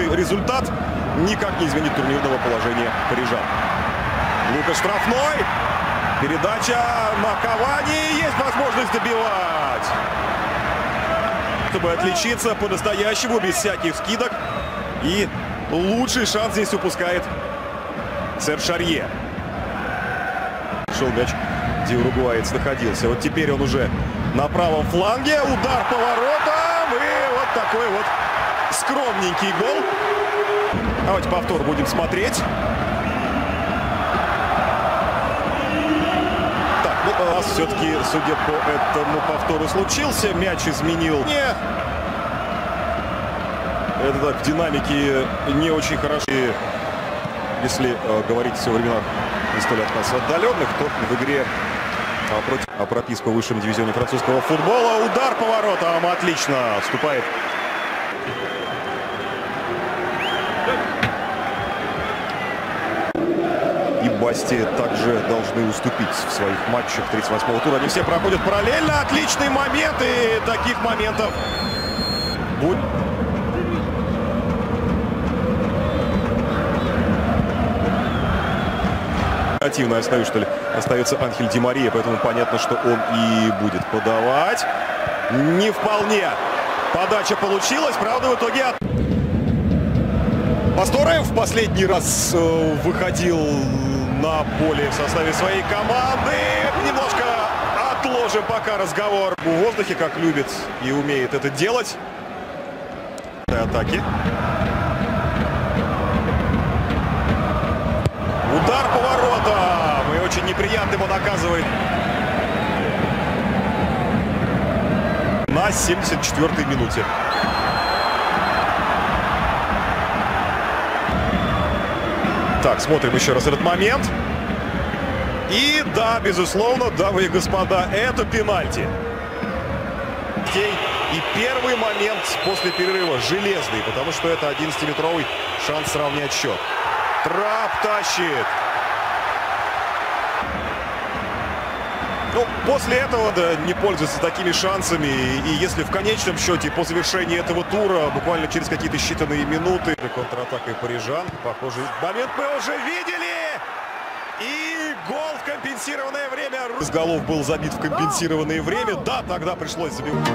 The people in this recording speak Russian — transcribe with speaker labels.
Speaker 1: такой результат никак не изменит турнирного положения парижан. Лука штрафной. Передача на Кавани. Есть возможность добивать. Чтобы отличиться по-настоящему, без всяких скидок. И лучший шанс здесь упускает Сэр Шарье. Шел мяч, где уругваец находился. Вот теперь он уже на правом фланге. Удар поворотом. И вот такой вот скромненький гол. Давайте повтор будем смотреть. Так, ну у нас все-таки, судя по этому повтору, случился. Мяч изменил. Не. Это так, в динамике не очень хорошо. Если э, говорить все времена не столь от нас отдаленных, то в игре а, против а, прописка в высшем дивизионе французского футбола. Удар поворотом. Отлично. Вступает и Басти также должны уступить в своих матчах 38-го тура. Они все проходят параллельно. Отличный момент. И таких моментов будет. Активно остаюсь, что ли, остается Анхель Ди Мария, поэтому понятно, что он и будет подавать. Не вполне. Подача получилась, правда, в итоге от... Пастореев в последний раз э, выходил на поле в составе своей команды. Немножко отложим пока разговор в воздухе, как любит и умеет это делать. Атаки. Удар поворотом. И очень неприятно ему наказывает. На 74-й минуте. Так, смотрим еще раз этот момент. И да, безусловно, дамы и господа, это пенальти. И первый момент после перерыва железный, потому что это 11-метровый шанс сравнять счет. Трап тащит. Ну, после этого да, не пользуется такими шансами. И если в конечном счете по завершении этого тура, буквально через какие-то считанные минуты, контратакой парижан, похожий момент мы уже видели. И гол в компенсированное время. С голов был забит в компенсированное время. Да, тогда пришлось забивать.